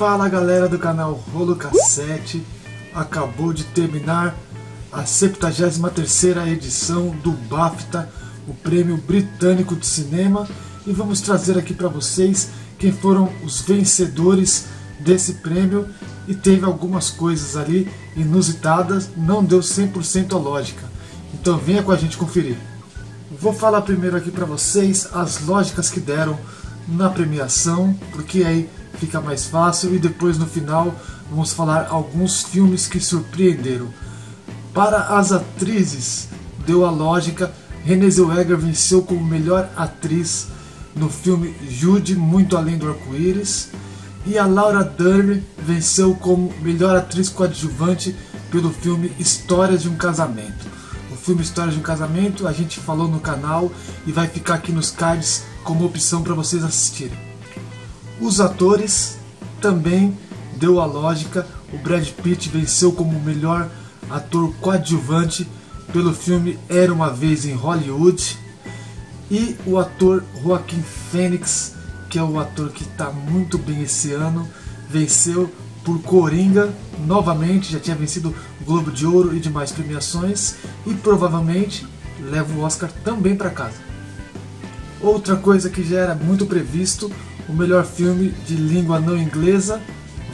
Fala galera do canal Rolo Cassete, acabou de terminar a 73ª edição do BAFTA, o prêmio britânico de cinema, e vamos trazer aqui para vocês quem foram os vencedores desse prêmio e teve algumas coisas ali inusitadas, não deu 100% a lógica. Então venha com a gente conferir. Vou falar primeiro aqui para vocês as lógicas que deram na premiação, porque aí fica mais fácil e depois no final vamos falar alguns filmes que surpreenderam. Para as atrizes, deu a lógica, Renée Zellweger venceu como melhor atriz no filme Jude, Muito Além do Arco-Íris, e a Laura Dern venceu como melhor atriz coadjuvante pelo filme Histórias de um Casamento. O filme Histórias de um Casamento a gente falou no canal e vai ficar aqui nos cards como opção para vocês assistirem. Os atores também deu a lógica. O Brad Pitt venceu como melhor ator coadjuvante pelo filme Era uma vez em Hollywood. E o ator Joaquim Phoenix, que é o ator que está muito bem esse ano, venceu por Coringa novamente, já tinha vencido o Globo de Ouro e demais premiações e provavelmente leva o Oscar também para casa. Outra coisa que já era muito previsto, o melhor filme de língua não inglesa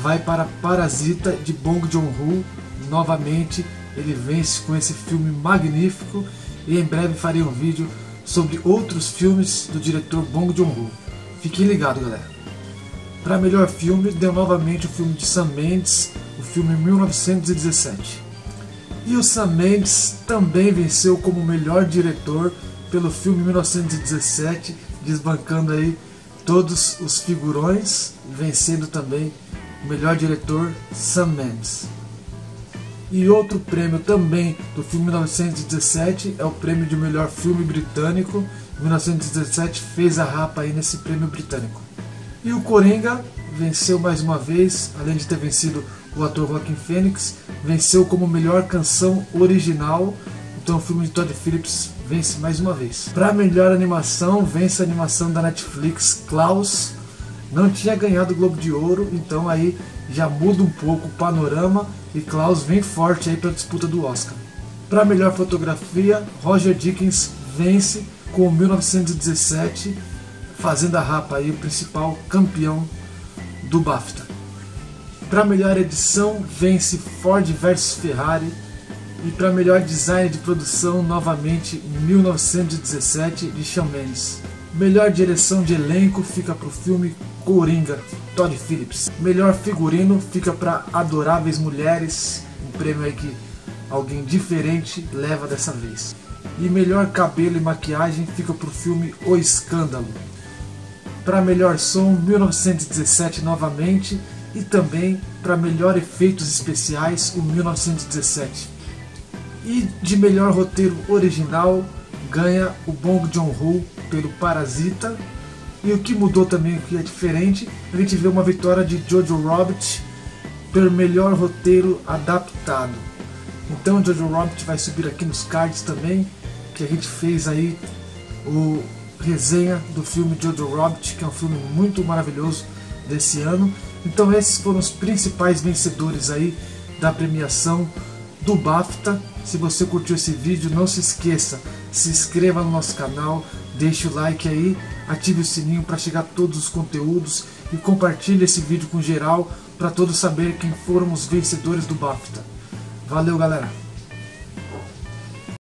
vai para Parasita de Bong Joon-ho. Novamente, ele vence com esse filme magnífico e em breve farei um vídeo sobre outros filmes do diretor Bong Joon-ho. Fiquem ligados, galera. Para melhor filme, deu novamente o filme de Sam Mendes, o filme 1917. E o Sam Mendes também venceu como melhor diretor pelo filme 1917, desbancando aí todos os figurões, vencendo também o melhor diretor Sam Mendes. E outro prêmio também do filme 1917 é o prêmio de melhor filme britânico. 1917 fez a rapa aí nesse prêmio britânico. E o Coringa venceu mais uma vez, além de ter vencido o ator Joaquin Phoenix, venceu como melhor canção original. Então o filme de Todd Phillips vence mais uma vez. Para melhor animação, vence a animação da Netflix Klaus. Não tinha ganhado o Globo de Ouro, então aí já muda um pouco o panorama e Klaus vem forte aí para a disputa do Oscar. Para melhor fotografia, Roger Dickens vence com 1917, fazendo a rapa aí o principal campeão do BAFTA. Para melhor edição, vence Ford vs Ferrari e para melhor design de produção, novamente 1917 de Shawn Mendes. Melhor direção de elenco fica para o filme Coringa, Todd Phillips. Melhor figurino fica para Adoráveis Mulheres, um prêmio aí que alguém diferente leva dessa vez. E melhor cabelo e maquiagem fica para o filme O Escândalo. Para melhor som, 1917 novamente e também para melhor efeitos especiais, o 1917. E de melhor roteiro original ganha o Bong Joon-ho pelo Parasita. E o que mudou também, o que é diferente, a gente vê uma vitória de Jojo Rabbit pelo melhor roteiro adaptado. Então Jojo Rabbit vai subir aqui nos cards também, que a gente fez aí o resenha do filme Jojo Rabbit, que é um filme muito maravilhoso desse ano. Então esses foram os principais vencedores aí da premiação do BAFTA. Se você curtiu esse vídeo, não se esqueça, se inscreva no nosso canal, deixe o like aí, ative o sininho para chegar todos os conteúdos e compartilhe esse vídeo com geral para todos saberem quem foram os vencedores do BAFTA. Valeu galera!